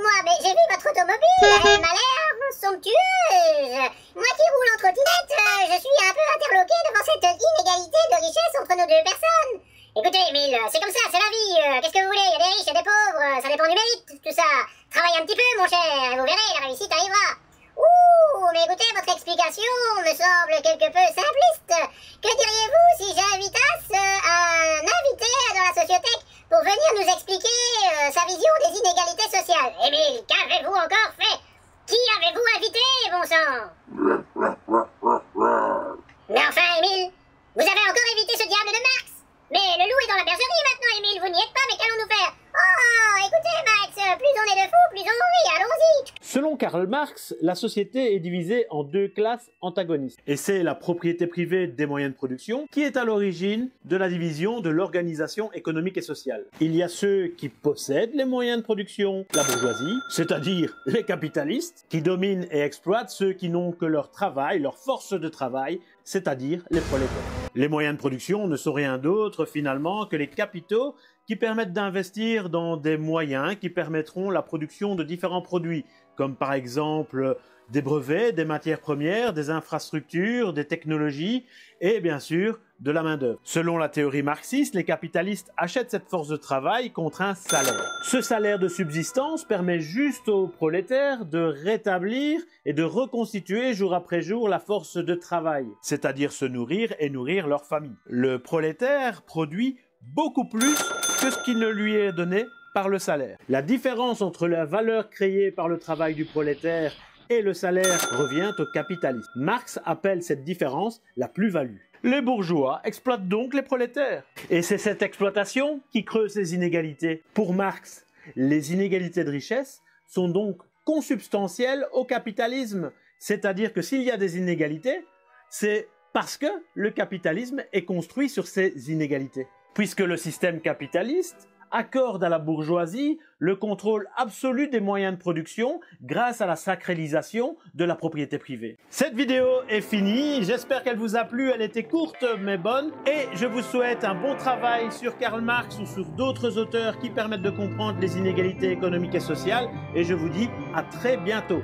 moi, mais j'ai vu votre automobile, elle m'a l'air somptueuse. Moi qui roule en trottinette, je suis un peu interloquée devant cette inégalité de richesse entre nos deux personnes. Écoutez, Emile, c'est comme ça, c'est la vie. Euh, qu'est-ce que vous voulez? Il y a des riches, il y a des pauvres, ça dépend du mérite, tout ça. Travaillez un petit peu, mon cher, vous verrez, la réussite arrivera. Ouh, mais écoutez, votre explication me semble quelque peu simpliste. Que diriez-vous si j'invitasse inégalités sociales Émile, qu'avez-vous encore fait? Qui avez-vous invité, bon sang Mais enfin, Émile, vous avez encore évité ce diable de Marx Mais le loup est dans la bergerie maintenant, Émile, vous n'y êtes pas, mais qu'allons-nous faire Oh, écoutez, Max, plus on est de fous, plus on rit, allons-y Selon Karl Marx, la société est divisée en deux classes antagonistes. Et c'est la propriété privée des moyens de production qui est à l'origine de la division de l'organisation économique et sociale. Il y a ceux qui possèdent les moyens de production, la bourgeoisie, c'est-à-dire les capitalistes, qui dominent et exploitent ceux qui n'ont que leur travail, leur force de travail, c'est-à-dire les prolétaires. Les moyens de production ne sont rien d'autre finalement que les capitaux qui permettent d'investir dans des moyens qui permettront la production de différents produits, comme par exemple des brevets, des matières premières, des infrastructures, des technologies et bien sûr de la main-d'œuvre. Selon la théorie marxiste, les capitalistes achètent cette force de travail contre un salaire. Ce salaire de subsistance permet juste aux prolétaires de rétablir et de reconstituer jour après jour la force de travail, c'est-à-dire se nourrir et nourrir leur famille. Le prolétaire produit beaucoup plus que ce qui ne lui est donné par le salaire. La différence entre la valeur créée par le travail du prolétaire et le salaire revient au capitalisme. Marx appelle cette différence la plus-value. Les bourgeois exploitent donc les prolétaires. Et c'est cette exploitation qui creuse les inégalités. Pour Marx, les inégalités de richesse sont donc consubstantielles au capitalisme. C'est-à-dire que s'il y a des inégalités, c'est parce que le capitalisme est construit sur ces inégalités. Puisque le système capitaliste accorde à la bourgeoisie le contrôle absolu des moyens de production grâce à la sacralisation de la propriété privée. Cette vidéo est finie, j'espère qu'elle vous a plu, elle était courte mais bonne et je vous souhaite un bon travail sur Karl Marx ou sur d'autres auteurs qui permettent de comprendre les inégalités économiques et sociales et je vous dis à très bientôt.